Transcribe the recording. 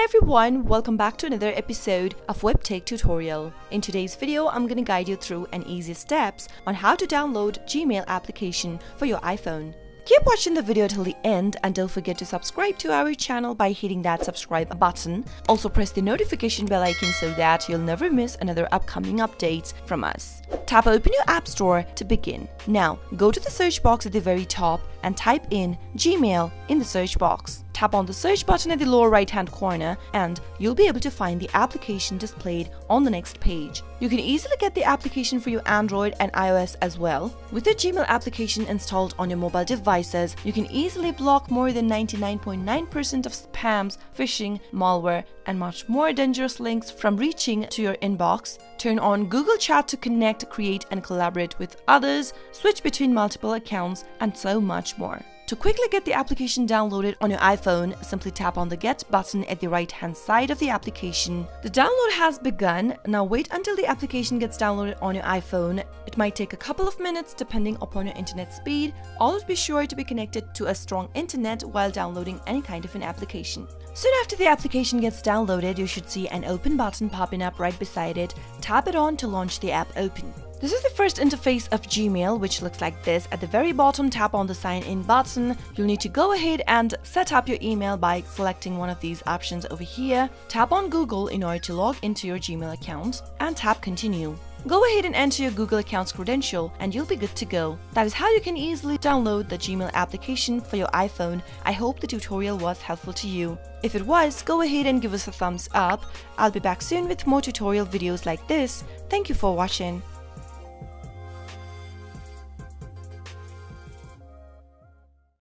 Hi everyone, welcome back to another episode of WebTech tutorial. In today's video, I'm going to guide you through an easy steps on how to download Gmail application for your iPhone. Keep watching the video till the end and don't forget to subscribe to our channel by hitting that subscribe button. Also press the notification bell icon so that you'll never miss another upcoming updates from us. Tap open your app store to begin. Now go to the search box at the very top and type in Gmail in the search box. Tap on the search button at the lower right hand corner and you'll be able to find the application displayed on the next page. You can easily get the application for your Android and iOS as well. With the Gmail application installed on your mobile devices, you can easily block more than 99.9% of spams, phishing, malware, and much more dangerous links from reaching to your inbox. Turn on Google Chat to connect, create, and collaborate with others, switch between multiple accounts, and so much more. To quickly get the application downloaded on your iPhone, simply tap on the Get button at the right hand side of the application. The download has begun, now wait until the application gets downloaded on your iPhone. It might take a couple of minutes depending upon your internet speed. Always be sure to be connected to a strong internet while downloading any kind of an application. Soon after the application gets downloaded, you should see an open button popping up right beside it. Tap it on to launch the app open. This is the first interface of Gmail, which looks like this. At the very bottom, tap on the sign in button. You'll need to go ahead and set up your email by selecting one of these options over here. Tap on Google in order to log into your Gmail account and tap continue. Go ahead and enter your Google account's credential and you'll be good to go. That is how you can easily download the Gmail application for your iPhone. I hope the tutorial was helpful to you. If it was, go ahead and give us a thumbs up. I'll be back soon with more tutorial videos like this. Thank you for watching.